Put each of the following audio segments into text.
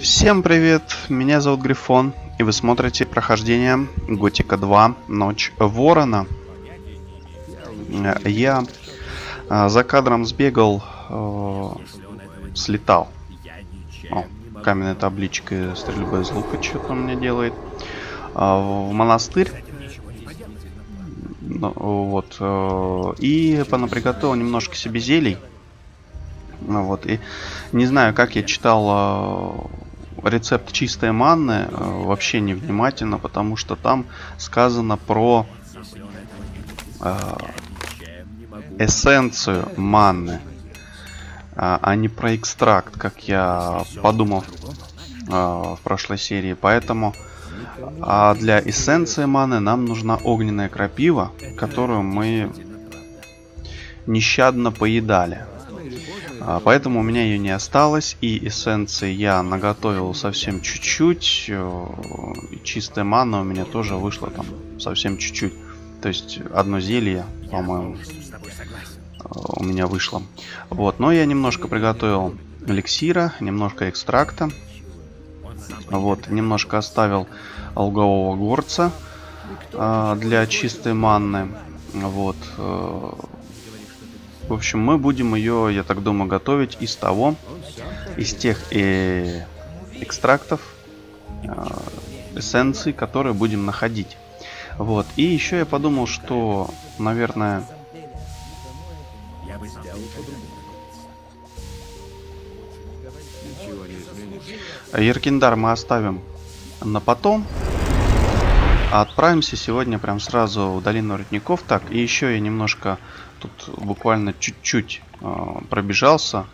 Всем привет, меня зовут Грифон, и вы смотрите прохождение Готика 2 Ночь Ворона. Я э, за кадром сбегал, э, слетал. О, каменная табличка стрельбы из лука что-то меня делает. Э, в монастырь. Ну, вот. Э, и понаприготовил немножко себе зелий. Ну вот, и не знаю, как я читал э, рецепт чистой манны, э, вообще невнимательно, потому что там сказано про э, эссенцию манны, а, а не про экстракт, как я подумал в прошлой серии. Поэтому а для эссенции маны нам нужна огненная крапива, которую мы нещадно поедали. А, поэтому у меня ее не осталось, и эссенции я наготовил совсем чуть-чуть. Э, чистая мана у меня тоже вышла там совсем чуть-чуть. То есть одно зелье, по-моему, э, у меня вышло. Вот, но я немножко приготовил эликсира, немножко экстракта. Вот, немножко оставил лугового горца э, для чистой манны. Вот, в общем, мы будем ее, я так думаю, готовить из того, из тех э, экстрактов, э, эссенций, которые будем находить. Вот. И еще я подумал, что, наверное... Еркиндар мы оставим на потом. А отправимся сегодня прям сразу в долину родников. Так, и еще я немножко тут буквально чуть-чуть э, пробежался,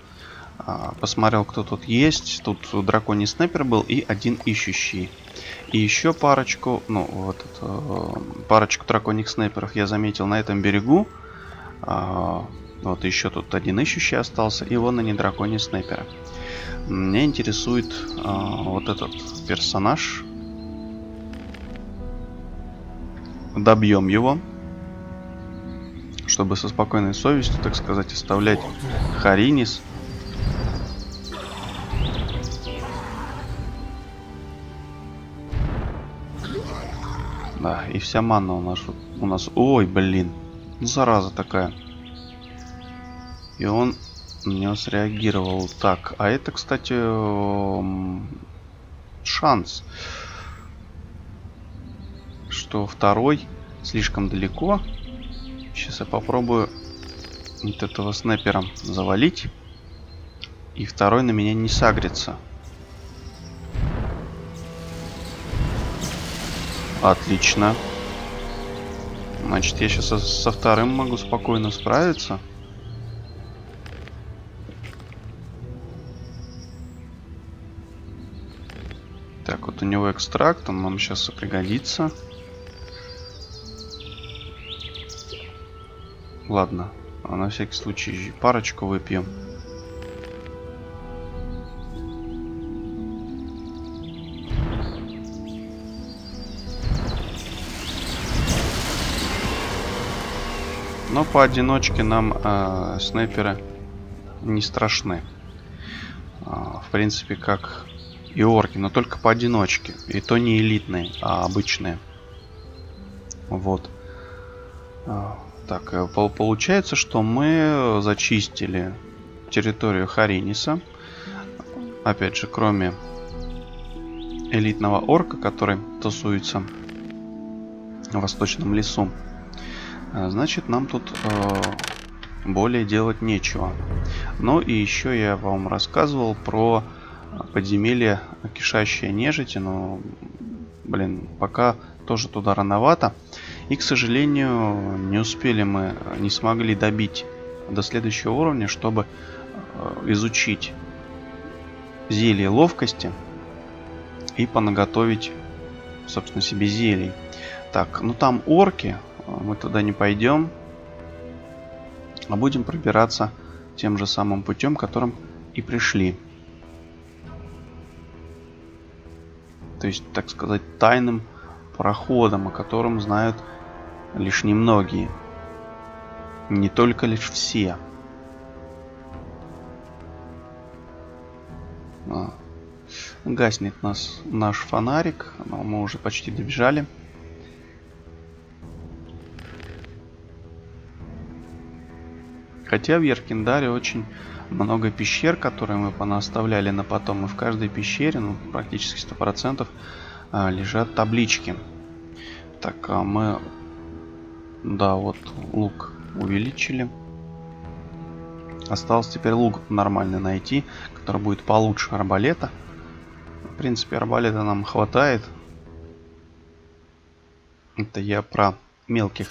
э, посмотрел, кто тут есть. Тут драконий снайпер был и один ищущий. И еще парочку, ну, вот это, парочку драконьих снайперов я заметил на этом берегу. Вот еще тут один ищущий остался, и вон они драконьи снайперы. Меня интересует вот этот персонаж. Добьем его чтобы со спокойной совестью, так сказать, оставлять Харинис. Да, и вся манна у нас у нас. Ой, блин. Зараза такая. И он не среагировал. Так, а это, кстати, шанс. Что второй слишком далеко. Сейчас я попробую вот этого снайпера завалить. И второй на меня не сагрится. Отлично. Значит, я сейчас со вторым могу спокойно справиться. Так, вот у него экстракт, он нам сейчас пригодится. Ладно, а на всякий случай парочку выпьем. Но поодиночке нам э, снайперы не страшны. Э, в принципе, как и орки, но только поодиночке. И то не элитные, а обычные. Вот. Так, э, получается, что мы зачистили территорию Хариниса. Опять же, кроме элитного орка, который тусуется в восточном лесу. Э, значит, нам тут э, более делать нечего. Ну и еще я вам рассказывал про подземелье кишащее нежити, но, блин, пока тоже туда рановато. И, к сожалению, не успели мы, не смогли добить до следующего уровня, чтобы э, изучить зелье ловкости и понаготовить, собственно, себе зелий. Так, ну там орки, мы туда не пойдем, а будем пробираться тем же самым путем, которым и пришли. То есть, так сказать, тайным проходом, о котором знают лишь немногие. Не только лишь все. А, гаснет нас наш фонарик. Но мы уже почти добежали. Хотя в Яркиндаре очень много пещер, которые мы понаставляли на потом. И в каждой пещере, ну, практически 100%, а, лежат таблички. Так, а мы... Да, вот лук увеличили. Осталось теперь лук нормально найти, который будет получше арбалета. В принципе, арбалета нам хватает. Это я про мелких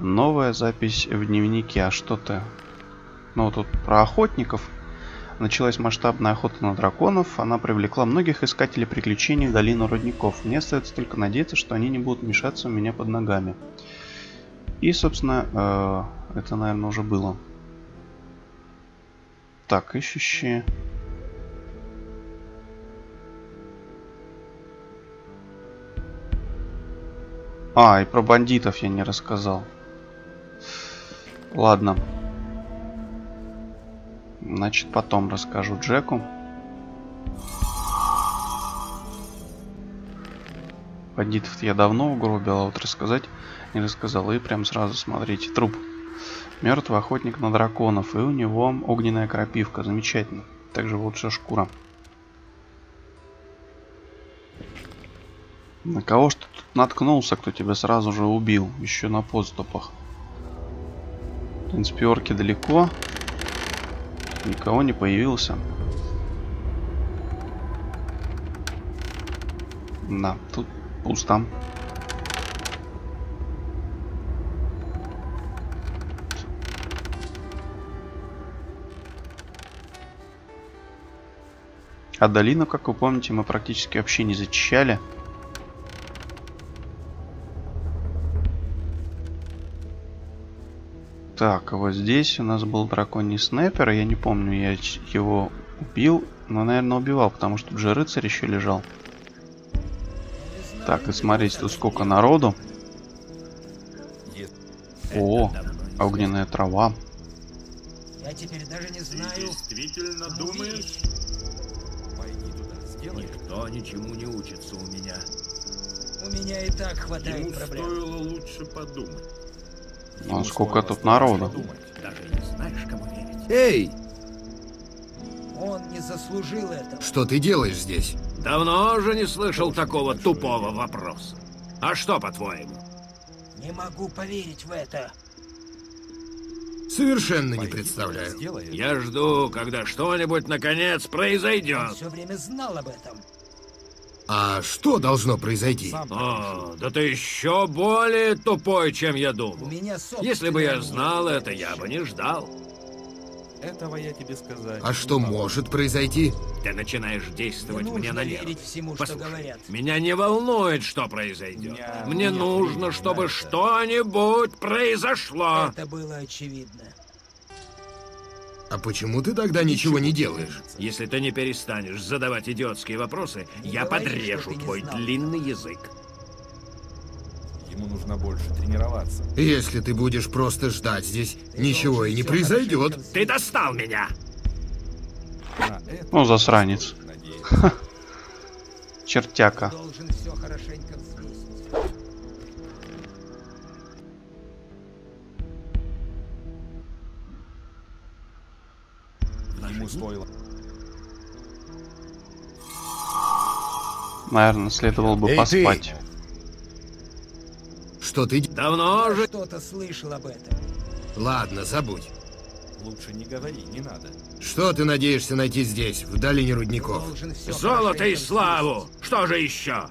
Новая запись в дневнике. А что ты? Ну, тут про охотников. Началась масштабная охота на драконов. Она привлекла многих искателей приключений в долину родников. Мне остается только надеяться, что они не будут мешаться у меня под ногами. И, собственно, э, это, наверное, уже было. Так, ищущие. А, и про бандитов я не рассказал. Ладно. Значит, потом расскажу Джеку. Бандитов я давно угробил, а вот рассказать не рассказал. И прям сразу смотрите. Труп. Мертвый охотник на драконов. И у него огненная крапивка. Замечательно. Также лучшая шкура. На кого что тут наткнулся, кто тебя сразу же убил? Еще на подступах. В принципе, орки далеко. Никого не появился. Да, тут пусто. А долину, как вы помните, мы практически вообще не зачищали. Так, а вот здесь у нас был драконий снайпер. Я не помню, я его убил. Но, наверное, убивал, потому что тут же рыцарь еще лежал. Так, и смотрите, тут сколько народу. О, огненная трава. Я теперь даже не знаю. Ты действительно думаешь? Пойди туда, сделай. Никто ничему не учится у меня. У меня и так хватает Ему проблем. стоило лучше подумать. Вон сколько тут народу. Даже не знаешь, кому верить. Эй, Он не заслужил этого. что ты делаешь здесь? Давно уже не слышал такого тупого вопроса. А что, по-твоему? Не могу поверить в это. Совершенно не представляю. Я жду, когда что-нибудь наконец Он произойдет. все время знал об этом. А что должно произойти? О, да ты еще более тупой, чем я думал. Если бы я знал это, я бы не ждал. Этого я тебе сказать. А что может произойти? Ты начинаешь Не действовать мне нужно на нервы. верить всему, что Послушай, говорят. меня не волнует, что произойдет. Меня- Мне меня нужно, не чтобы что-нибудь произошло. Это было очевидно. А почему ты тогда ничего не делаешь? Если ты не перестанешь задавать идиотские вопросы, Не я говори, подрежу твой знал. длинный язык. Ему нужно больше тренироваться. Если ты будешь просто ждать здесь, Ты ничего и не произойдет. хорошенько Ты достал меня! Ну, засранец. Чертяка. Ему стоило. Наверное, следовало бы Эй, поспать. Что ты... Давно же... что-то слышал об этом. Ладно, забудь. Лучше не говори, не надо. Что ты надеешься найти здесь, в долине рудников? Золото и славу! Что же еще?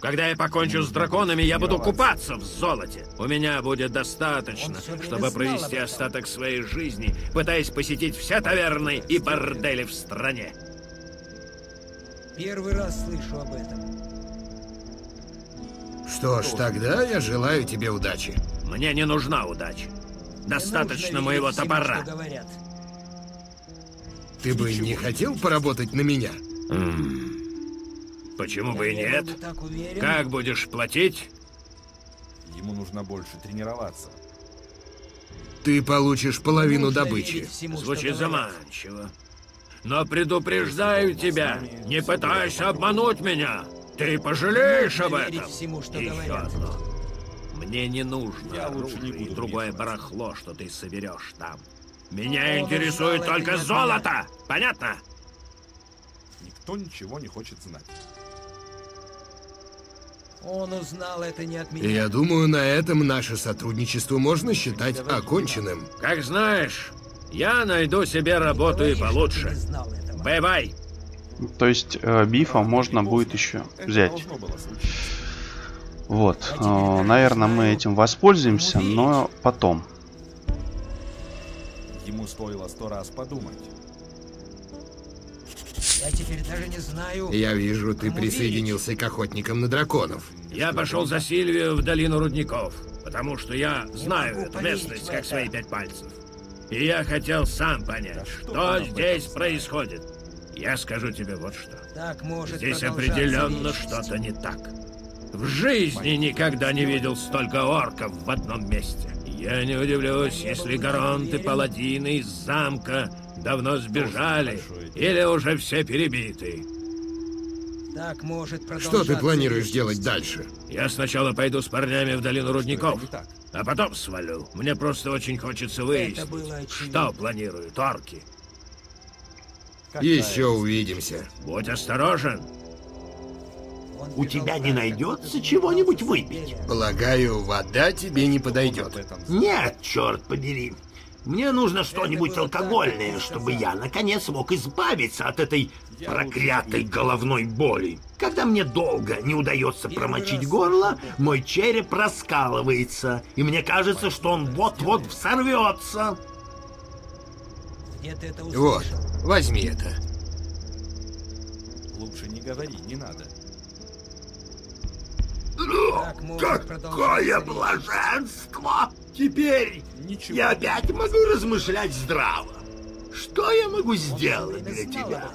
Когда я покончу с драконами, я буду купаться в золоте. У меня будет достаточно, чтобы провести остаток своей жизни, пытаясь посетить все таверны и бордели в стране. Первый раз слышу об этом. Что ж, тогда я желаю тебе удачи. Мне не нужна удача. Достаточно моего топора. Ты бы не хотел поработать на меня? М. Почему бы и нет? Как будешь платить? Ему нужно больше тренироваться. Ты получишь половину Нужно добычи. всему, Звучит заманчиво. Но предупреждаю тебя, не пытайся обмануть меня. Ты пожалеешь об этом. всему, что И еще говорят. одно. Мне не нужно Я лучше не оружие и буду другое барахло, что ты соберешь там. Меня Он интересует только золото. Понятно? Никто ничего не хочет знать. Он узнал это не от меня. Я думаю, на этом наше сотрудничество можно считать оконченным. Как знаешь, я найду себе работу и получше. Бывай. То есть э, Биффа можно будет еще взять. Вот. Э, Наверное, мы этим воспользуемся, но потом. Ему стоило сто раз подумать. Я теперь даже не знаю. Я вижу, ты присоединился к охотникам на драконов. Я пошел за Сильвио в долину рудников, потому что я знаю могу эту местность как свои пять пальцев. И я хотел сам понять, Да что что здесь происходит. Я скажу тебе вот что. Так может Здесь определенно что-то не так. В жизни никогда не видел столько орков в одном месте. Я не удивлюсь, если Гаронты паладины из замка давно сбежали или уже все перебиты. Так может Что ты планируешь делать дальше? Я сначала пойду с парнями в долину рудников, а потом свалю. Мне просто очень хочется выяснить, что планируют орки. Еще увидимся. Будь осторожен. У тебя не найдется чего-нибудь выпить? Полагаю, вода тебе не подойдет. Нет, черт побери. Мне нужно что-нибудь алкогольное, чтобы я, наконец, мог избавиться от этой проклятой головной боли. Когда мне долго не удается промочить горло, мой череп раскалывается, и мне кажется, что он вот-вот взорвется. Где ты это Вот, возьми это. Лучше не говори, не надо. Какое блаженство! Теперь Ничего. я опять могу размышлять здраво. Что я могу сделать для тебя?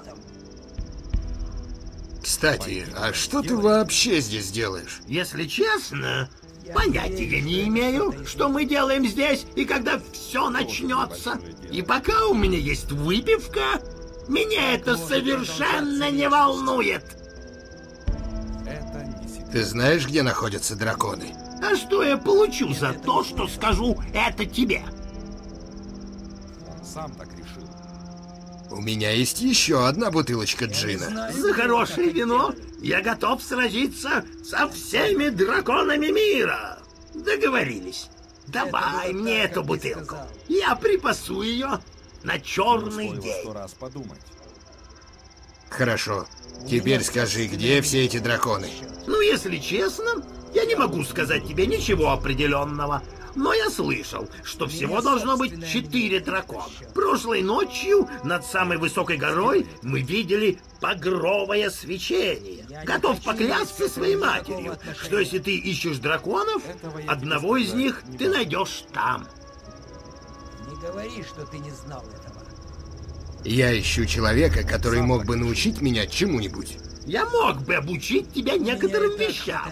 Кстати, а что ты вообще здесь делаешь? Если честно, понятия не имею, что мы делаем здесь и когда все начнется. И пока у меня есть выпивка, меня это совершенно не волнует. Ты знаешь, где находятся драконы? А что я получу за то, что скажу это тебе? Он сам так решил. У меня есть еще одна бутылочка Я джина. знаю, За хорошее вино я готов сразиться со всеми драконами мира. Договорились. Давай мне так, эту бутылку. Я припасу ее на черный день. сто раз подумать. Хорошо. Теперь скажи, где все эти драконы? Ну, если честно, я не могу сказать тебе ничего определенного. Но я слышал, что всего должно быть четыре дракона. Прошлой ночью над самой высокой горой мы видели багровое свечение. Готов поклясться своей матерью, что если ты ищешь драконов, одного из них ты найдешь там. Не говори, что ты не знал этого. Я ищу человека, который мог бы научить меня чему-нибудь. Я мог бы обучить тебя некоторым вещам.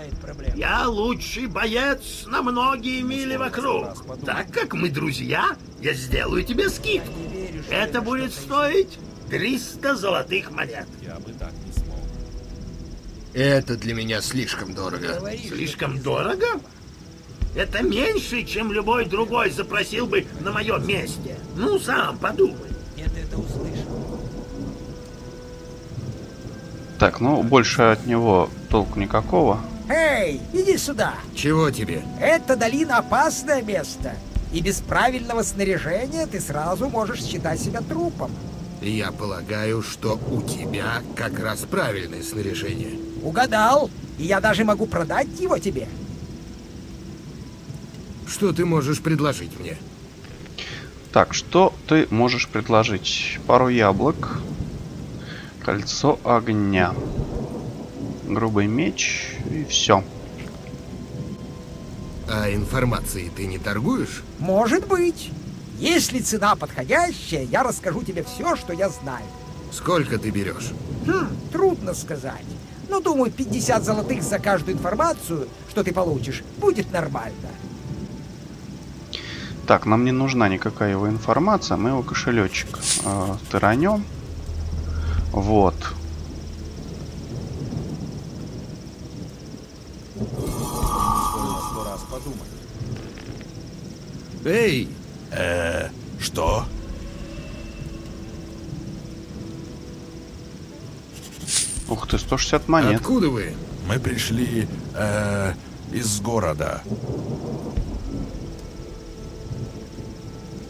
Я лучший боец на многие мили вокруг. Так как мы друзья, я сделаю тебе скидку. Это будет стоить 300 золотых монет. Я бы так не смог. Это для меня слишком дорого. Слишком дорого? Это меньше, чем любой другой запросил бы на моем месте. Ну, сам подумай. Так, ну больше от него толку никакого. Эй, иди сюда! Чего тебе? Эта долина опасное место. И без правильного снаряжения ты сразу можешь считать себя трупом. Я полагаю, что у тебя как раз правильное снаряжение. Угадал, и я даже могу продать его тебе. Что ты можешь предложить мне? Так, что ты можешь предложить? Пару яблок. Кольцо огня. Грубый меч и все. А информацией ты не торгуешь? Может быть. Если цена подходящая, я расскажу тебе все, что я знаю. Сколько ты берешь? Хм, трудно сказать. Но думаю, 50 золотых за каждую информацию, что ты получишь, будет нормально. Так, нам не нужна никакая его информация. Мы его кошелечек э, тыранем. Вот. Стоило сто раз подумать. Эй, Э, что? Ух ты, 160 монет. откуда вы? Мы пришли э, из города.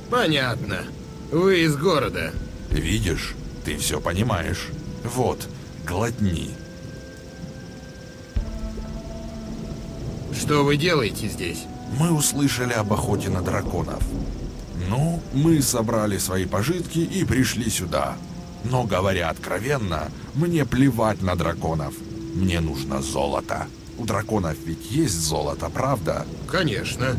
Понятно. Вы из города. Видишь, ты все понимаешь. Вот, глотни. Что вы делаете здесь? Мы услышали об охоте на драконов. Ну, мы собрали свои пожитки и пришли сюда. Но, говоря откровенно, мне плевать на драконов. Мне нужно золото. У драконов ведь есть золото, правда? Конечно.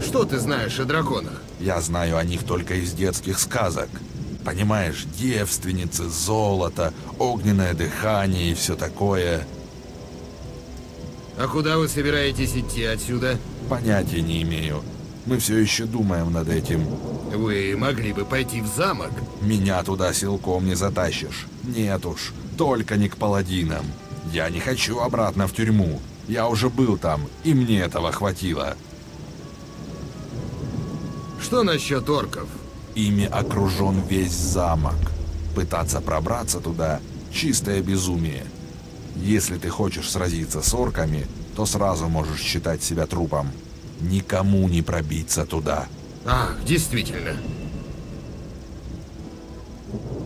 Что ты знаешь о драконах? Я знаю о них только из детских сказок. Понимаешь, девственницы, золото, огненное дыхание и все такое. А куда вы собираетесь идти отсюда? Понятия не имею. Мы все еще думаем над этим. Вы могли бы пойти в замок. Меня туда силком не затащишь. Нет уж, только не к паладинам. Я не хочу обратно в тюрьму. Я уже был там, и мне этого хватило. Что насчет орков? Ими окружен весь замок. Пытаться пробраться туда – чистое безумие. Если ты хочешь сразиться с орками, то сразу можешь считать себя трупом. Никому не пробиться туда. Ах, действительно.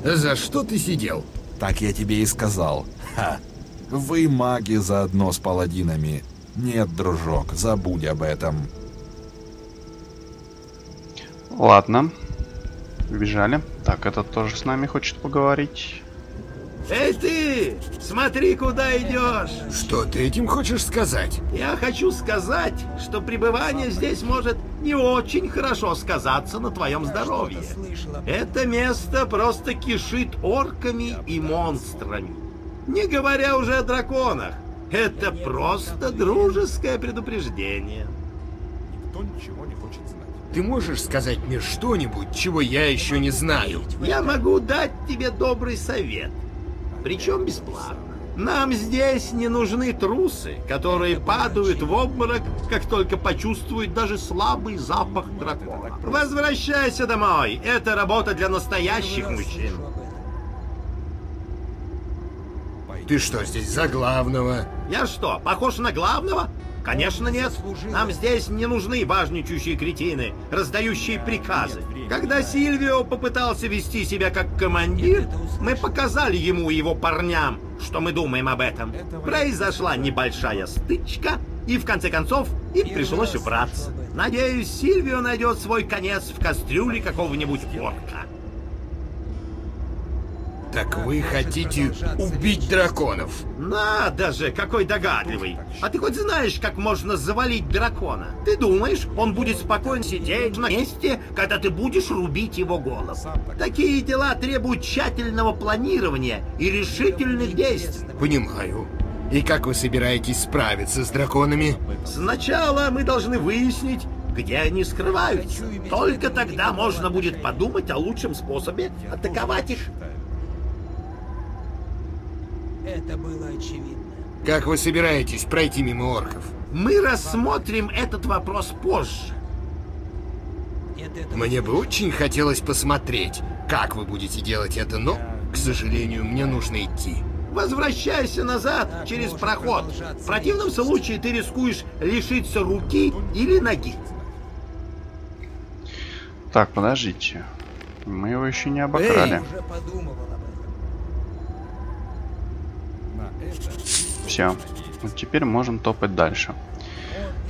За что ты сидел? Так я тебе и сказал. Ха! Вы маги заодно с паладинами. Нет, дружок, забудь об этом. Ладно. Бежали. Так, этот тоже с нами хочет поговорить. Эй ты! Смотри, куда идешь! Что ты этим хочешь сказать? Я хочу сказать, что пребывание здесь может не очень хорошо сказаться на твоем здоровье. Это место просто кишит орками и монстрами. Не говоря уже о драконах. Это просто дружеское предупреждение. Никто ничего. Ты можешь сказать мне что-нибудь, чего я еще не знаю? Я могу дать тебе добрый совет. Причем бесплатно. Нам здесь не нужны трусы, которые падают в обморок, как только почувствуют даже слабый запах дракона. Возвращайся домой. Это работа для настоящих мужчин. Ты что, здесь за главного? Я что, похож на главного? Конечно нет. Нам здесь не нужны важничающие кретины, раздающие приказы. Когда Сильвио попытался вести себя как командир, мы показали ему и его парням, что мы думаем об этом. Произошла небольшая стычка, и в конце концов им пришлось убраться. Надеюсь, Сильвио найдет свой конец в кастрюле какого-нибудь орка. Так вы хотите убить драконов? Надо же, какой догадливый. А ты хоть знаешь, как можно завалить дракона? Ты думаешь, он будет спокойно сидеть на месте, когда ты будешь рубить его голову? Такие дела требуют тщательного планирования и решительных действий. Понимаю. И как вы собираетесь справиться с драконами? Сначала мы должны выяснить, где они скрываются. Только тогда можно будет подумать о лучшем способе атаковать их. Это было очевидно. Как вы собираетесь пройти мимо орков? Мы рассмотрим этот вопрос позже. Мне бы очень хотелось посмотреть, как вы будете делать это, но, к сожалению, мне нужно идти. Возвращайся назад через проход. В противном случае ты рискуешь лишиться руки или ноги. Так, подождите. Мы его еще не обокрали. уже подумывал об этом. На это Все. Теперь можем топать дальше.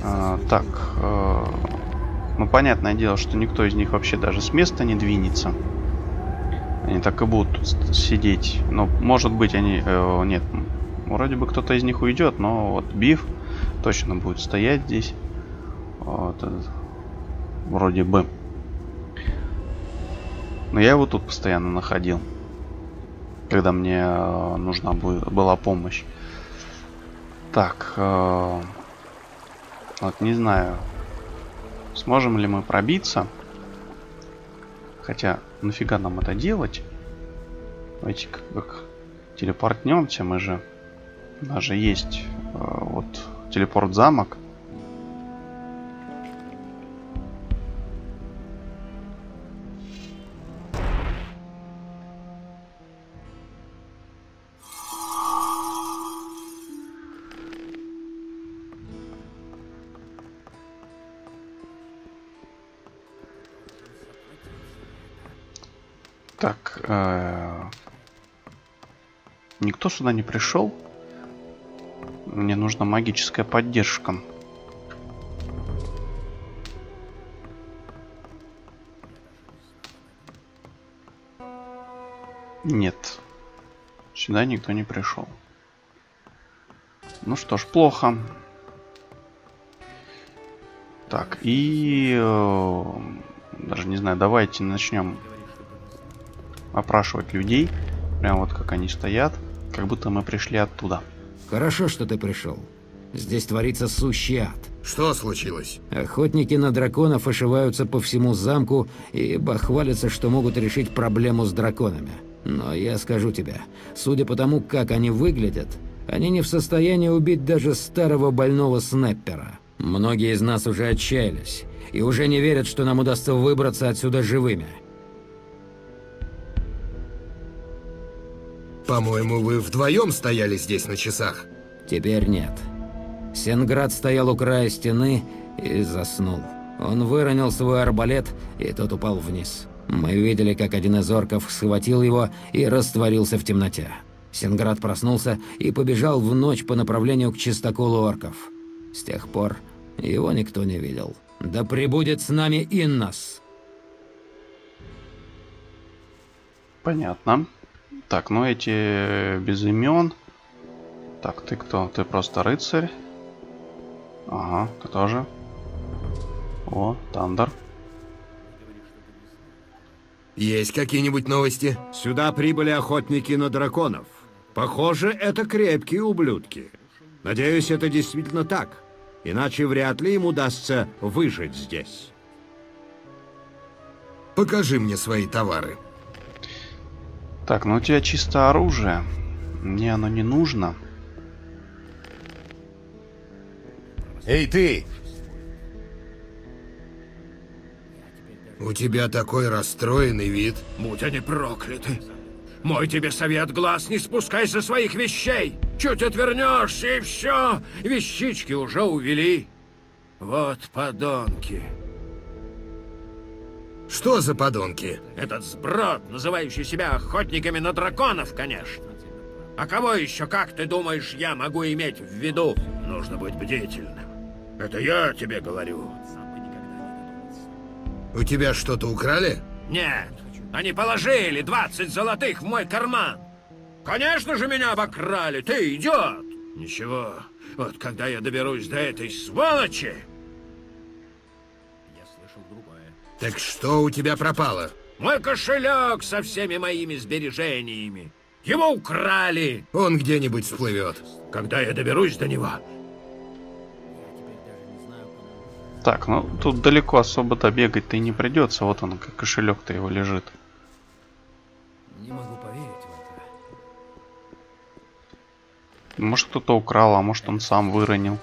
А, так. э, ну, понятное дело, что никто из них вообще даже с места не двинется. Они так и будут тут сидеть. Ну, может быть, они... э, нет. Вроде бы кто-то из них уйдет, но вот Биф точно будет стоять здесь. Вот этот. Вроде бы. Но я его тут постоянно находил. Когда мне э, нужна была помощь. Так. э, вот не знаю. Сможем ли мы пробиться? Хотя, нафига нам это делать? Давайте как, как телепортнемся, мы же... У нас же есть э, вот телепорт-замок. Так, никто сюда не пришел. Мне нужна магическая поддержка. Нет. Сюда никто не пришел. Ну что ж, плохо. Так, и... э, даже не знаю, давайте начнем опрашивать людей. Прям вот как они стоят. Как будто мы пришли оттуда. Хорошо, что ты пришел. Здесь творится сущий ад. Что случилось? Охотники на драконов ошиваются по всему замку и бахвалятся, что могут решить проблему с драконами. Но я скажу тебе, судя по тому, как они выглядят, они не в состоянии убить даже старого больного снайпера. Многие из нас уже отчаялись и уже не верят, что нам удастся выбраться отсюда живыми. По-моему, вы вдвоем стояли здесь на часах. Теперь нет. Сенград стоял у края стены и заснул. Он выронил свой арбалет, и тот упал вниз. Мы видели, как один из орков схватил его и растворился в темноте. Сенград проснулся и побежал в ночь по направлению к чистоколу орков. С тех пор его никто не видел. Да пребудет с нами Иннос! Понятно. Так, ну эти без имен. Так, ты кто? Ты просто рыцарь. Ага, ты тоже. О, Тандер. Есть какие-нибудь новости? Сюда прибыли охотники на драконов. Похоже, это крепкие ублюдки. Надеюсь, это действительно так. Иначе вряд ли им удастся выжить здесь. Покажи мне свои товары. Так, ну у тебя чисто оружие. Мне оно не нужно. Эй, ты! У тебя такой расстроенный вид. Будь они прокляты. Мой тебе совет глаз, не спускай со своих вещей. Чуть отвернешься, и все. Вещички уже увели. Вот подонки. Что за подонки? Этот сброд, называющий себя охотниками на драконов, конечно. А кого еще, как ты думаешь, я могу иметь в виду? Нужно быть бдительным. Это я тебе говорю. У тебя что-то украли? Нет, они положили 20 золотых в мой карман. Конечно же меня обокрали, ты идиот. Ничего, вот когда я доберусь до этой сволочи... Так что у тебя пропало? Мой кошелек со всеми моими сбережениями. Его украли. Он где-нибудь всплывет. Когда я доберусь до него, Так, ну тут далеко особо-то бегать-то и не придется. Вот он, как кошелек-то его лежит. Не могу поверить в это. Может кто-то украл, а может он сам выронил.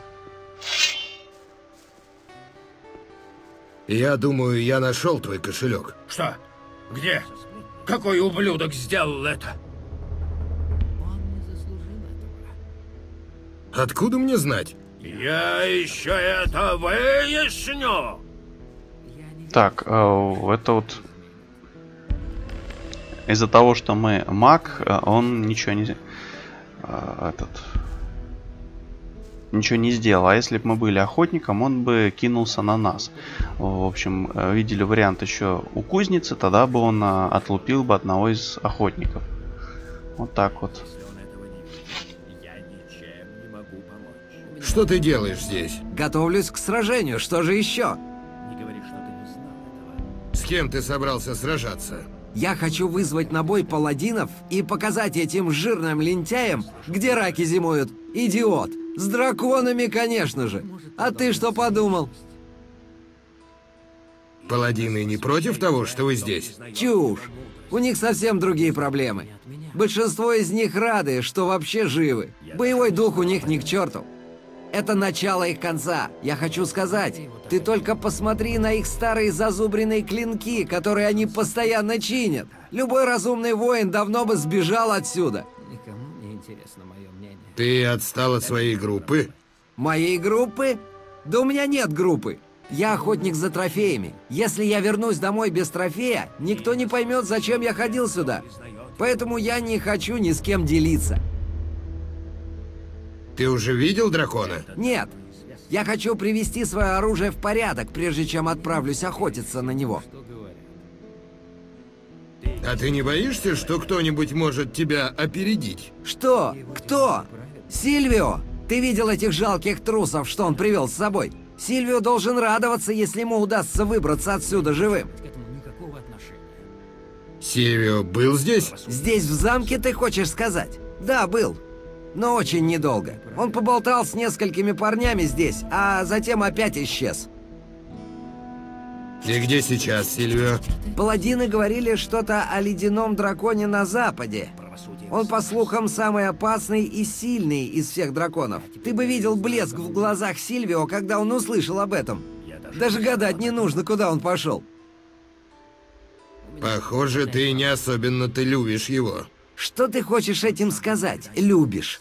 Я думаю, я нашел твой кошелек. Что? Где? Какой ублюдок сделал это? Откуда мне знать? Я еще это выясню. Так, э, это вот... Из-за того, что мы маг, э, он ничего не... э, Этот... Ничего не сделал. А если бы мы были охотником, он бы кинулся на нас. В общем, э, видели вариант еще у кузницы, тогда бы он э, отлупил бы одного из охотников. Вот так вот. Что ты делаешь здесь? Готовлюсь к сражению, что же еще? С кем ты собрался сражаться? Я хочу вызвать на бой паладинов и показать этим жирным лентяям, где раки зимуют. Идиот! С драконами, конечно же. А ты что подумал? Паладины не против того, что вы здесь? Чушь. У них совсем другие проблемы. Большинство из них рады, что вообще живы. Боевой дух у них ни к черту. Это начало их конца. Я хочу сказать, ты только посмотри на их старые зазубренные клинки, которые они постоянно чинят. Любой разумный воин давно бы сбежал отсюда. Никому не интересно. Ты отстал от своей группы? Моей группы? Да у меня нет группы. Я охотник за трофеями. Если я вернусь домой без трофея, никто не поймет, зачем я ходил сюда. Поэтому я не хочу ни с кем делиться. Ты уже видел дракона? Нет. Я хочу привести свое оружие в порядок, прежде чем отправлюсь охотиться на него. А ты не боишься, что кто-нибудь может тебя опередить? Что? Кто? Сильвио! Ты видел этих жалких трусов, что он привел с собой? Сильвио должен радоваться, если ему удастся выбраться отсюда живым. К этому никакого отношения. Сильвио был здесь? Здесь, в замке, ты хочешь сказать? Да, был. Но очень недолго. Он поболтал с несколькими парнями здесь, а затем опять исчез. И где сейчас, Сильвио? Паладины говорили что-то о ледяном драконе на западе. Он, по слухам, самый опасный и сильный из всех драконов. Ты бы видел блеск в глазах Сильвио, когда он услышал об этом. Даже гадать не нужно, куда он пошел. Похоже, ты не особенно-то любишь его. Что ты хочешь этим сказать? Любишь.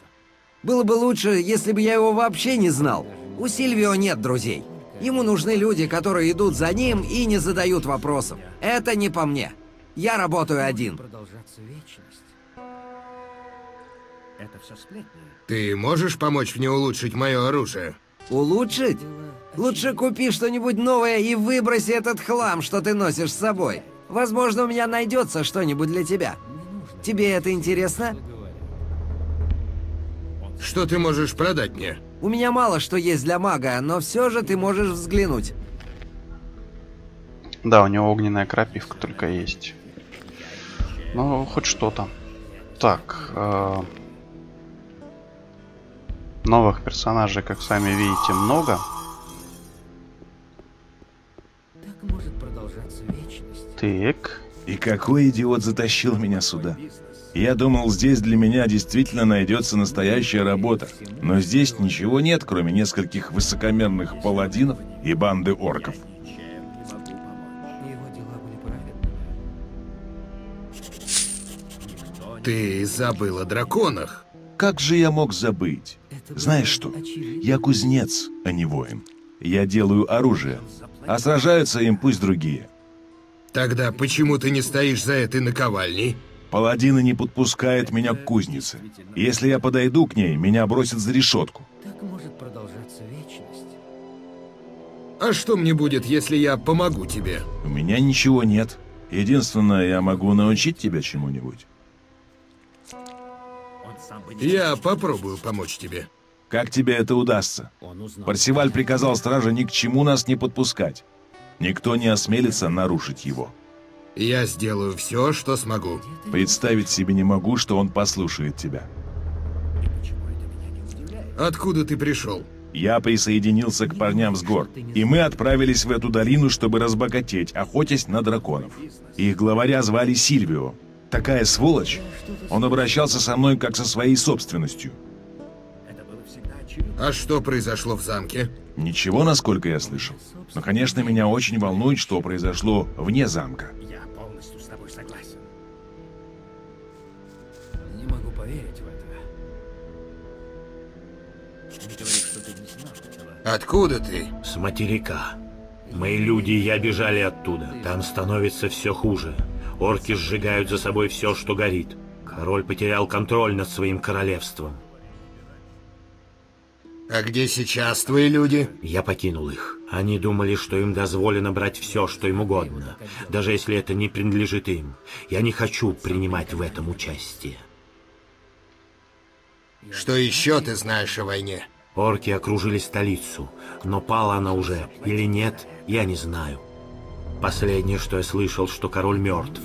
Было бы лучше, если бы я его вообще не знал. У Сильвио нет друзей. Ему нужны люди, которые идут за ним и не задают вопросов. Это не по мне. Я работаю один. Это все сплетни. Ты можешь помочь мне улучшить мое оружие? Улучшить? Лучше купи что-нибудь новое и выброси этот хлам, что ты носишь с собой. Возможно, у меня найдется что-нибудь для тебя. Тебе это интересно? Что ты можешь продать мне? У меня мало что есть для мага, но все же ты можешь взглянуть. Да, у него огненная крапивка только есть. Ну, хоть что-то. Так. э, Новых персонажей, как сами видите, много. Так может продолжаться вечность. Так. И какой идиот затащил меня сюда? Я думал, здесь для меня действительно найдется настоящая работа. Но здесь ничего нет, кроме нескольких высокомерных паладинов и банды орков. Его дела были праведными. Ты забыл о драконах. Как же я мог забыть? Знаешь что? Я кузнец, а не воин. Я делаю оружие, а сражаются им пусть другие. Тогда почему ты не стоишь за этой наковальней? Паладины не подпускают меня к кузнице. Если я подойду к ней, меня бросят за решетку. Так может продолжаться вечность. А что мне будет, если я помогу тебе? У меня ничего нет. Единственное, я могу научить тебя чему-нибудь. Я попробую помочь тебе. Как тебе это удастся? Парсиваль приказал страже ни к чему нас не подпускать. Никто не осмелится нарушить его. Я сделаю все, что смогу. Представить себе не могу, что он послушает тебя. Откуда ты пришел? Я присоединился к парням с гор, и мы отправились в эту долину, чтобы разбогатеть, охотясь на драконов. Их главаря звали Сильвио. Такая сволочь. Он обращался со мной как со своей собственностью. А что произошло в замке? Ничего, насколько я слышал. Но, конечно, меня очень волнует, что произошло вне замка. Я полностью с тобой согласен. Не могу поверить в это. Не говори, что ты не знал этого. Откуда ты? С материка. Мои люди и я бежали оттуда. Там становится все хуже. Орки сжигают за собой все, что горит. Король потерял контроль над своим королевством. А где сейчас твои люди? Я покинул их. Они думали, что им дозволено брать все, что им угодно, даже если это не принадлежит им. Я не хочу принимать в этом участие. Что еще ты знаешь о войне? Орки окружили столицу, но пала она уже или нет, я не знаю. Последнее, что я слышал, что король мертв,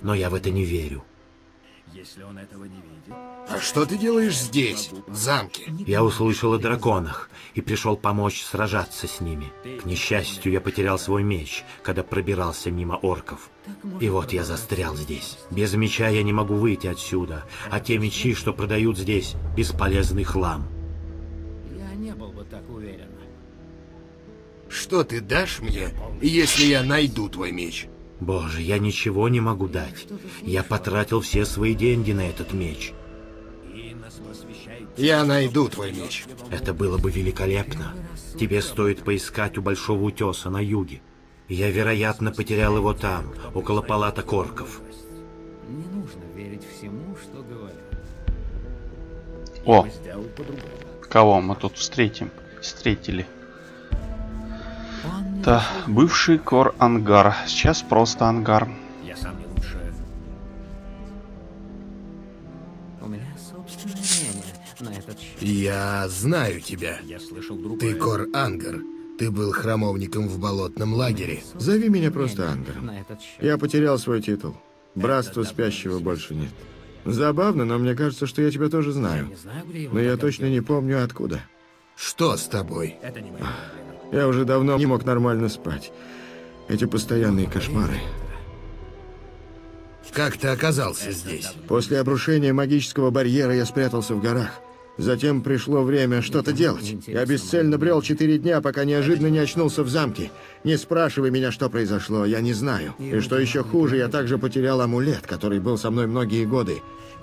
но я в это не верю. Если он этого не видит... А что ты делаешь здесь, в замке? Я услышал о драконах и пришел помочь сражаться с ними. К несчастью, я потерял свой меч, когда пробирался мимо орков. И вот я застрял здесь. Без меча я не могу выйти отсюда, а те мечи, что продают здесь, бесполезный хлам. Что ты дашь мне, если я найду твой меч? Боже, я ничего не могу дать. Я потратил все свои деньги на этот меч. Я найду твой меч. Это было бы великолепно. Тебе стоит поискать у Большого Утеса на юге. Я, вероятно, потерял его там, около палата корков. Не нужно верить всему, что говорят. О, кого мы тут встретим? Встретили. Да, бывший кор ангар. Сейчас просто ангар. Я сам не лучше. У меня собственное мнение на этот счет. Я знаю тебя. Я слышал другое. Ты Кор Ангар. Ты был храмовником в болотном лагере. Зови меня просто Ангар. Я потерял свой титул. Братства спящего больше нет. Забавно, но мне кажется, что я тебя тоже знаю. Но я точно не помню откуда. Что с тобой? Это не моя. Я уже давно не мог нормально спать. Эти постоянные кошмары. Как ты оказался здесь? После обрушения магического барьера я спрятался в горах. Затем пришло время что-то делать. Я бесцельно брел четыре дня, пока неожиданно не очнулся в замке. Не спрашивай меня, что произошло, я не знаю. И что еще хуже, я также потерял амулет, который был со мной многие годы.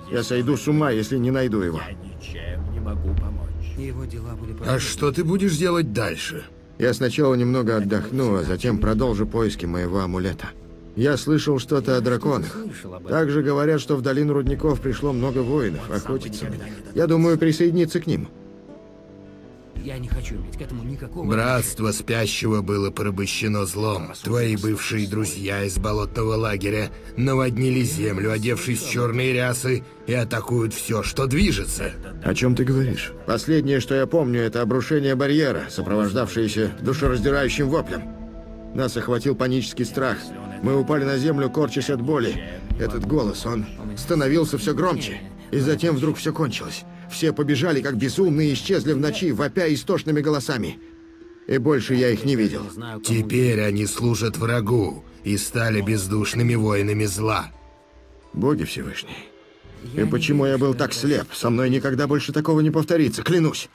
Я сойду с ума, если не найду его. Я ничем не могу помочь. Его дела были А что ты будешь делать дальше? Я сначала немного отдохну, а затем продолжу поиски моего амулета. Я слышал что-то о драконах. Также говорят, что в долину рудников пришло много воинов охотиться на них. Я думаю присоединиться к ним. Я не хочу иметь к этому никакого... Братство спящего было порабощено злом. Твои бывшие друзья из болотного лагеря наводнили землю, одевшись в черные рясы, и атакуют все, что движется. О чем ты говоришь? Последнее, что я помню, это обрушение барьера, сопровождавшееся душераздирающим воплем. Нас охватил панический страх. Мы упали на землю, корчась от боли. Этот голос, он становился все громче. И затем вдруг все кончилось. Все побежали, как безумные, исчезли в ночи, вопя истошными голосами. И больше я их не видел. Теперь они служат врагу и стали бездушными воинами зла. Боги Всевышние. И почему я был так слеп? Со мной никогда больше такого не повторится, клянусь.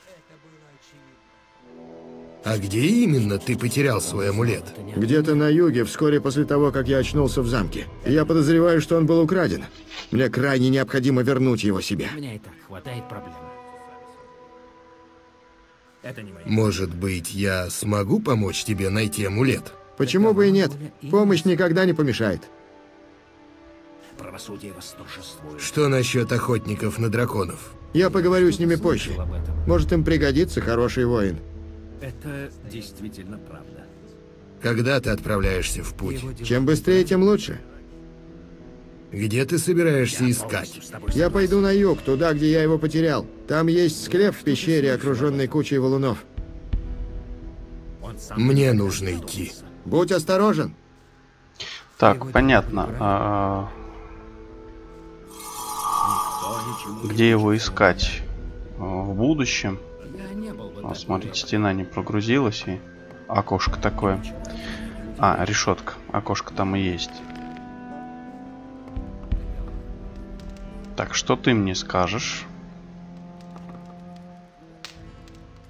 А где именно ты потерял свой амулет? Где-то на юге, вскоре после того, как я очнулся в замке. Я подозреваю, что он был украден. Мне крайне необходимо вернуть его себе. У меня и так хватает проблем. Это не. Может быть, я смогу помочь тебе найти амулет? Почему бы и нет? Помощь никогда не помешает. Правосудие восторжествует. Что насчет охотников на драконов? Я поговорю с ними позже. Может, им пригодится хороший воин. Это действительно правда. Когда ты отправляешься в путь? Чем быстрее, тем лучше. Где ты собираешься искать? С тобой Я пойду на юг, туда, где я его потерял. Там есть склеп в пещере, окруженный кучей валунов. Мне нужно идти. Будь осторожен. Так, понятно. А, никто ничего где его искать? В будущем. О, так смотрите, стена не прогрузилась и окошко такое. А, решетка. Окошко там и есть. Так, что ты мне скажешь?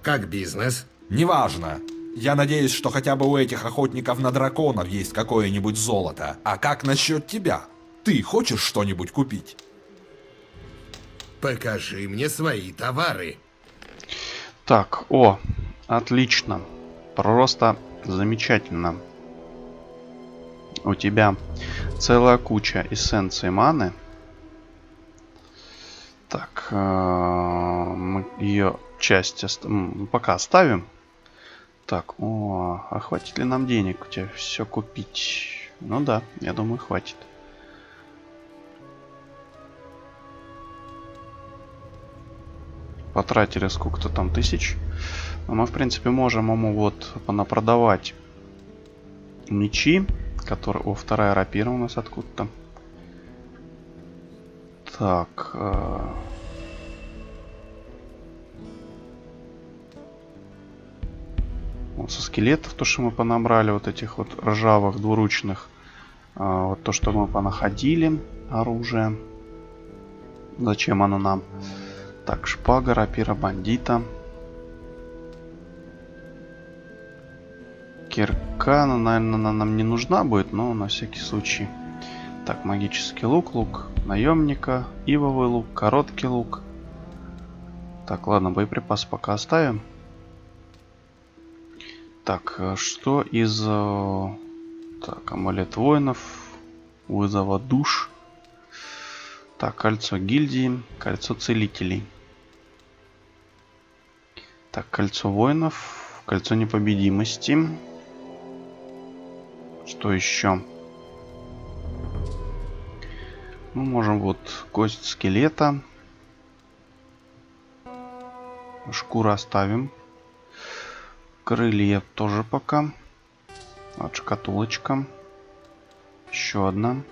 Как бизнес? Неважно. Я надеюсь, что хотя бы у этих охотников на драконов есть какое-нибудь золото. А как насчет тебя? Ты хочешь что-нибудь купить? Покажи мне свои товары. Так, о, отлично. Просто замечательно. У тебя целая куча эссенций маны. Так, э, мы ее часть ост- пока оставим. Так, о, а хватит ли нам денег у тебя все купить? Ну да, я думаю, хватит. Потратили сколько-то там тысяч. Но мы, в принципе, можем ему вот продавать мечи, которые... О, вторая рапира у нас откуда-то. Так. э, Вот со скелетов, то, что мы понабрали, вот этих вот ржавых двуручных. А, Вот то, что мы понаходили, оружие. Зачем оно нам? Так, шпага, рапира бандита. Кирка, ну, наверное, нам не нужна будет, но на всякий случай. Так, магический лук, лук наемника, ивовый лук, короткий лук. Так, ладно, боеприпас пока оставим. Так, э, что из... э, Так, амулет воинов, вызова душ. Так, кольцо гильдии, кольцо целителей. Так, кольцо воинов, кольцо непобедимости. Что еще? Мы можем вот кость скелета. Шкуру оставим. Крылья тоже пока. Вот шкатулочка. Еще одна.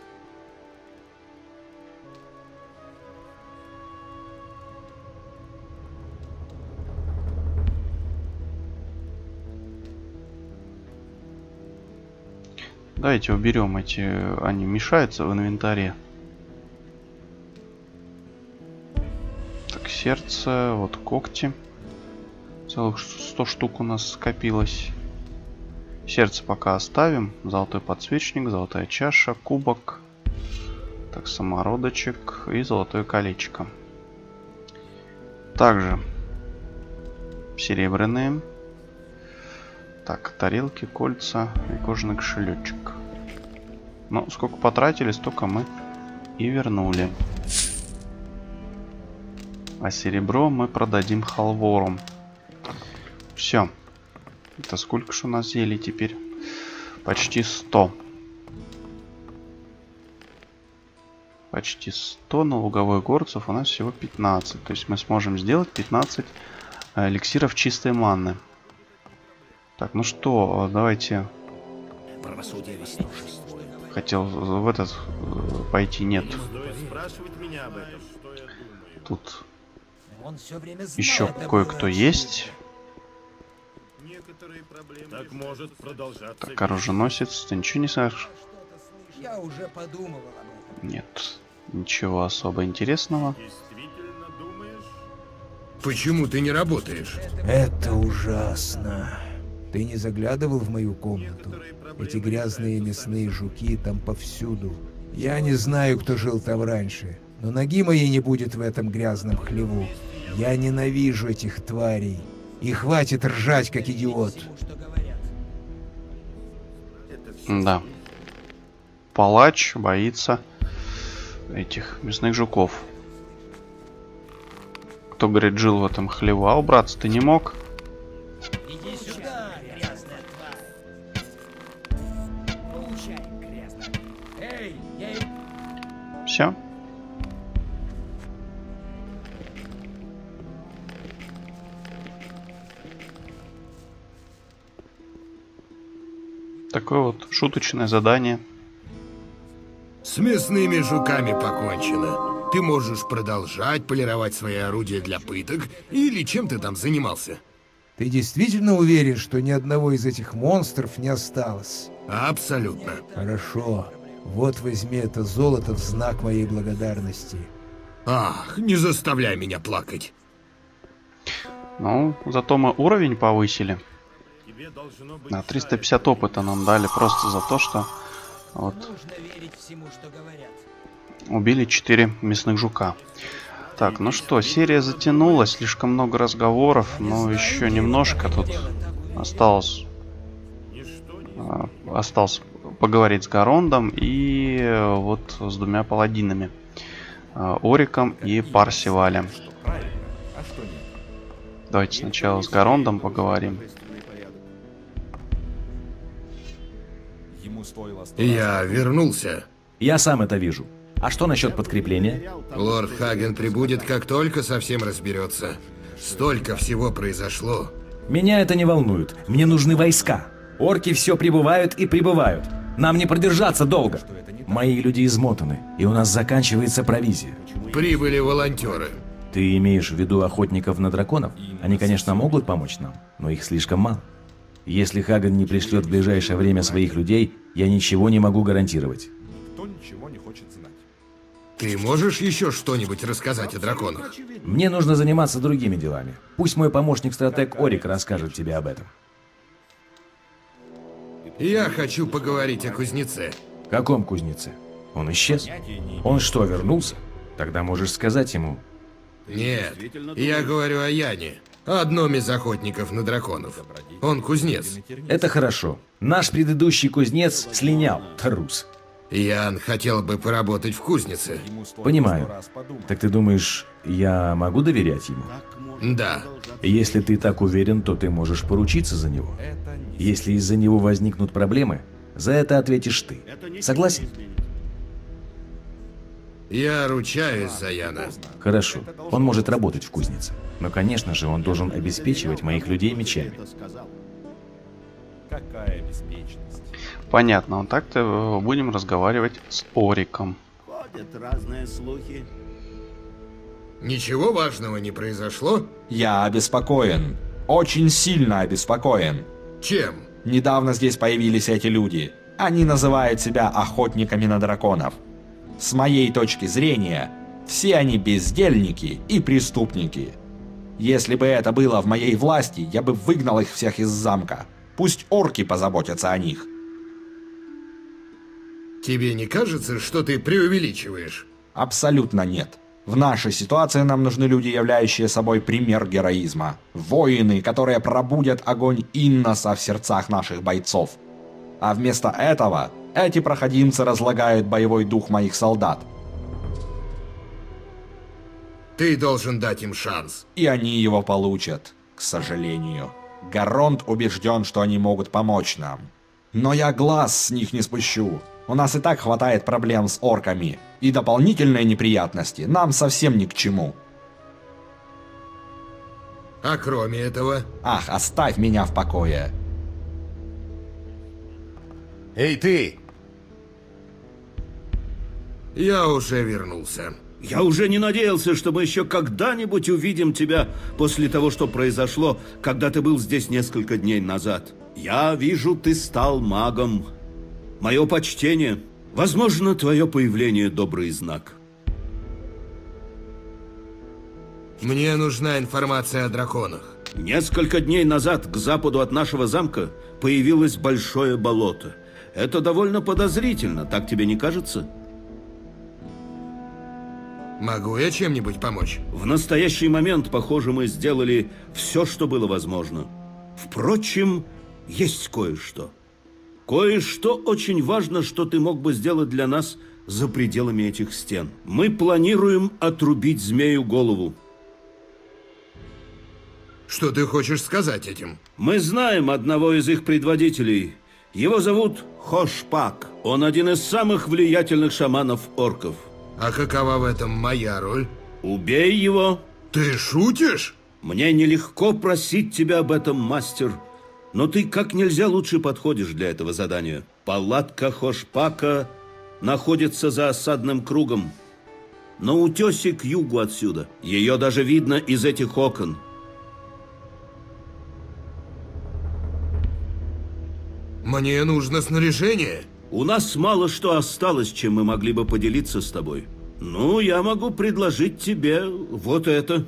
Давайте уберем эти, они мешаются в инвентаре. Так, сердце, вот когти. Целых 100 штук у нас скопилось. Сердце пока оставим. Золотой подсвечник, золотая чаша, кубок. Так, самородочек и золотое колечко. Также серебряные. Так, тарелки, кольца и кожаный кошелечек. Ну, сколько потратили, столько мы и вернули. А серебро мы продадим халвором. Все. Это сколько же у нас зелий теперь? Почти 100. Почти 100 на луговой горцев у нас всего 15. То есть мы сможем сделать 15 э, эликсиров чистой манны. Так, ну что, давайте... Хотел в этот э, пойти, нет. Тут еще кое-кто есть. Так может продолжаться. Так, оруженосец, ты ничего не знаешь? Я уже подумывал об этом. Нет, ничего особо интересного. Почему ты не работаешь? Это ужасно. Ты не заглядывал в мою комнату? Эти грязные мясные жуки там повсюду. Я не знаю, кто жил там раньше, но ноги моей не будет в этом грязном хлеву. Я ненавижу этих тварей. И хватит ржать, как идиот. Да. Палач боится этих мясных жуков. Кто, говорит, жил в этом хлеву? А убраться ты не мог? Все? Такое вот шуточное задание. С мясными жуками покончено. Ты можешь продолжать полировать свои орудия для пыток или чем ты там занимался? Ты действительно уверен, что ни одного из этих монстров не осталось? Абсолютно. Хорошо. Вот возьми это золото в знак моей благодарности. Ах, не заставляй меня плакать. Ну, зато мы уровень повысили. На 350 опыта нам дали просто за то, что вот всему, что убили 4 мясных жука. Так, ну что, серия затянулась, слишком много разговоров, но еще немножко тут осталось. а, Осталось поговорить с Гарондом и э, вот с двумя паладинами. а, Ориком и Парсивалем. А? Давайте сначала с Гарондом поговорим. Я вернулся. Я сам это вижу. А что насчет подкрепления? Лорд Хаген прибудет, как только совсем разберется. Столько всего произошло. Меня это не волнует. Мне нужны войска. Орки все прибывают и прибывают. Нам не продержаться долго. Мои люди измотаны, и у нас заканчивается провизия. Прибыли волонтеры. Ты имеешь в виду охотников на драконов? Они, конечно, могут помочь нам, но их слишком мало. Если Хаган не пришлет в ближайшее время своих людей, я ничего не могу гарантировать. Кто ничего не хочет знать. Ты можешь еще что-нибудь рассказать о драконах? Мне нужно заниматься другими делами. Пусть мой помощник-стратег Орик расскажет тебе об этом. Я хочу поговорить о кузнеце. Каком кузнеце? Он исчез? Он что, вернулся? Тогда можешь сказать ему. Нет, я говорю о Яне, одном из охотников на драконов. Он кузнец. Это хорошо. Наш предыдущий кузнец слинял, трус. Ян хотел бы поработать в кузнице. Понимаю. Так ты думаешь, я могу доверять ему? Да. Если ты так уверен, то ты можешь поручиться за него. Если из-за него возникнут проблемы, за это ответишь ты. Согласен? Я ручаюсь за Яна. Хорошо. Он может работать в кузнице. Но, конечно же, он должен обеспечивать моих людей мечами. Какая беспечность. Понятно, вот так-то э, будем разговаривать с Ориком. Ходят разные слухи. Ничего важного не произошло? Я обеспокоен. Очень сильно обеспокоен. Чем? Недавно здесь появились эти люди. Они называют себя охотниками на драконов. С моей точки зрения, все они бездельники и преступники. Если бы это было в моей власти, я бы выгнал их всех из замка. Пусть орки позаботятся о них. Тебе не кажется, что ты преувеличиваешь? Абсолютно нет. В нашей ситуации нам нужны люди, являющие собой пример героизма. Воины, которые пробудят огонь Инноса в сердцах наших бойцов. А вместо этого эти проходимцы разлагают боевой дух моих солдат. Ты должен дать им шанс. И они его получат, к сожалению. Гаронт убежден, что они могут помочь нам. Но я глаз с них не спущу. У нас и так хватает проблем с орками. И дополнительные неприятности нам совсем ни к чему. А кроме этого? Ах, оставь меня в покое. Эй, ты! Я уже вернулся. Я уже не надеялся, что мы еще когда-нибудь увидим тебя после того, что произошло, когда ты был здесь несколько дней назад. Я вижу, ты стал магом. Мое почтение. Возможно, твое появление добрый знак. Мне нужна информация о драконах. Несколько дней назад к западу от нашего замка появилось большое болото. Это довольно подозрительно, так тебе не кажется? Могу я чем-нибудь помочь? В настоящий момент, похоже, мы сделали все, что было возможно. Впрочем, есть кое-что. Кое-что очень важно, что ты мог бы сделать для нас за пределами этих стен. Мы планируем отрубить змею голову. Что ты хочешь сказать этим? Мы знаем одного из их предводителей. Его зовут Хошпак. Он один из самых влиятельных шаманов орков. А какова в этом моя роль? Убей его. Ты шутишь? Мне нелегко просить тебя об этом, мастер. Но ты как нельзя лучше подходишь для этого задания. Палатка Хошпака находится за осадным кругом. На утесе к югу отсюда. Ее даже видно из этих окон. Мне нужно снаряжение. У нас мало что осталось, чем мы могли бы поделиться с тобой. Ну, я могу предложить тебе вот это.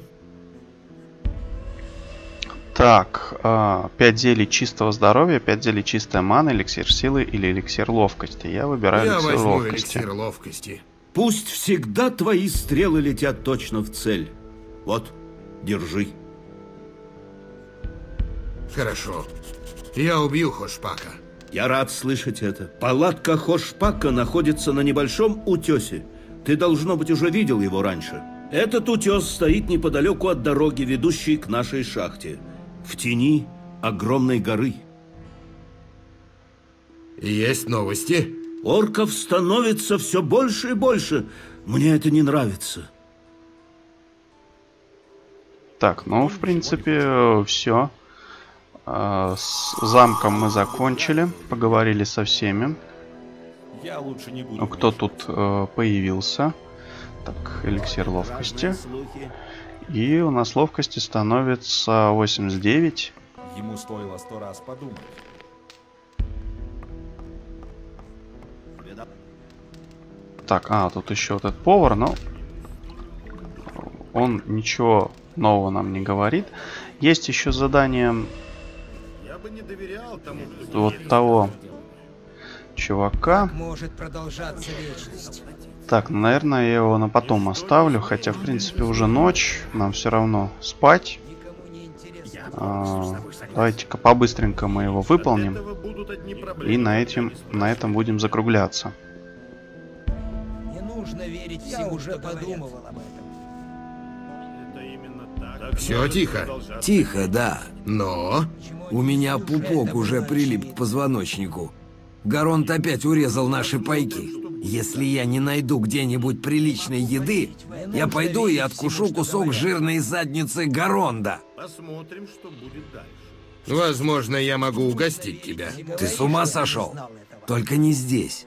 Так, 5 зелий чистого здоровья, 5 зелий чистая мана, эликсир силы или эликсир ловкости. Я выбираю Я эликсир возьму ловкости. эликсир ловкости. Пусть всегда твои стрелы летят точно в цель. Вот, держи. Хорошо. Я убью Хошпака. Я рад слышать это. Палатка Хошпака находится на небольшом утесе. Ты, должно быть, уже видел его раньше. Этот утес стоит неподалеку от дороги, ведущей к нашей шахте. В тени огромной горы. Есть новости? Орков становится все больше и больше. Мне это не нравится. Так, ну, в принципе, все. С замком мы закончили, поговорили со всеми. Я лучше не буду. Ну, Кто тут э, появился? Так, эликсир ловкости. И у нас ловкости становится 89. Ему стоило сто раз подумать. Так, а, тут еще вот этот повар, но он ничего нового нам не говорит. Есть еще задание вот того чувака. Может продолжаться вечность. Так, наверное, я его на потом оставлю, хотя, в принципе, уже ночь, нам все равно спать. А, Давайте-ка побыстренько мы его выполним. И на, этим, на этом будем закругляться. Не нужно верить всему, что подумывал об этом. Все тихо. Тихо, да. Но... У меня пупок уже прилип к позвоночнику. Гаронт опять урезал наши пайки. Если я не найду где-нибудь приличной еды, я пойду и откушу кусок жирной задницы Гаронда. Посмотрим, что будет дальше. Возможно, я могу угостить тебя. Ты с ума сошел? Только не здесь.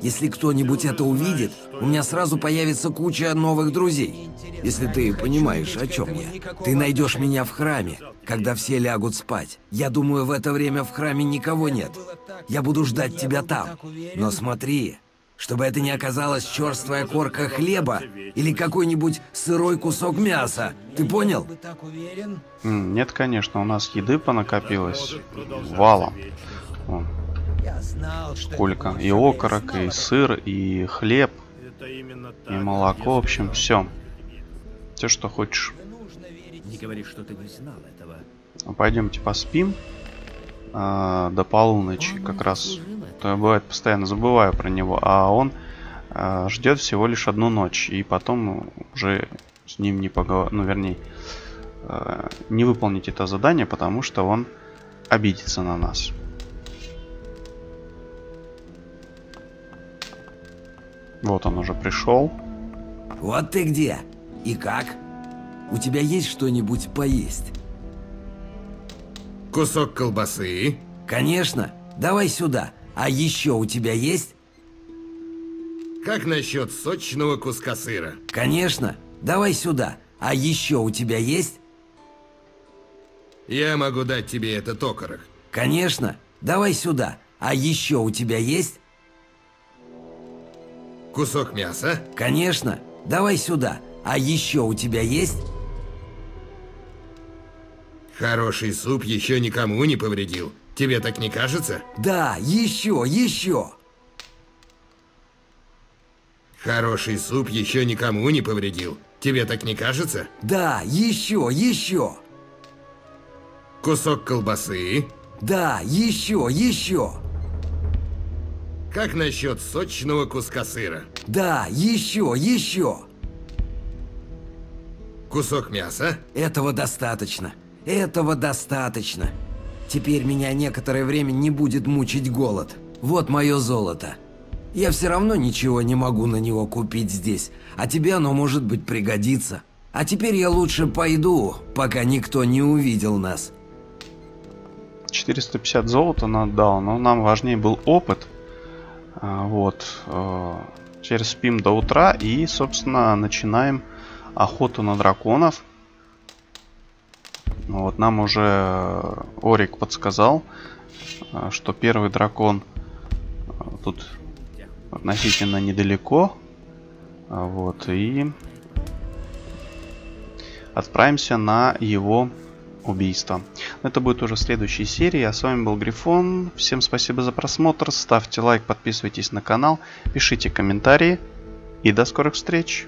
Если кто-нибудь это увидит, у меня сразу появится куча новых друзей. Если ты понимаешь, о чем я. Ты найдешь меня в храме, когда все лягут спать. Я думаю, в это время в храме никого нет. Я буду ждать тебя там. Но смотри, чтобы это не оказалась черствая корка хлеба или какой-нибудь сырой кусок мяса. Ты понял? Нет, конечно, у нас еды понакопилось валом. Вон, сколько. И окорок, и сыр, и хлеб, и молоко, в общем, все. Все, что хочешь. Не говори, что ты не знал этого. Пойдемте поспим а, до полуночи как раз. То я бывает постоянно забываю про него, а он а, ждет всего лишь одну ночь и потом уже с ним не поговорить, ну вернее а, не выполнить это задание, потому что он обидится на нас. Вот он уже пришел. Вот ты где? И как? У тебя есть что-нибудь поесть? Кусок колбасы. Конечно. Давай сюда. А еще у тебя есть? Как насчет сочного куска сыра? Конечно. Давай сюда. А еще у тебя есть? Я могу дать тебе этот окорок. Конечно. Давай сюда. А еще у тебя есть? Кусок мяса? Конечно. Давай сюда. А еще у тебя есть? Хороший суп еще никому не повредил. Тебе так не кажется? Да, еще, еще. Хороший суп еще никому не повредил. Тебе так не кажется? Да, еще, еще. Кусок колбасы. Да, еще, еще. Как насчет сочного куска сыра? Да, еще, еще. Кусок мяса? Этого достаточно. Этого достаточно. Теперь меня некоторое время не будет мучить голод. Вот мое золото. Я все равно ничего не могу на него купить здесь, а тебе оно, может быть, пригодится. А теперь я лучше пойду, пока никто не увидел нас. 450 золота он дал, но нам важнее был опыт. А, Вот. э, Теперь спим до утра и, собственно, начинаем охоту на драконов. Вот нам уже э, Орик подсказал, э, что первый дракон э, тут относительно недалеко. Вот, и отправимся на его убийство. Это будет уже в следующей серии. А с вами был Грифон. Всем спасибо за просмотр. Ставьте лайк, подписывайтесь на канал, пишите комментарии. И до скорых встреч!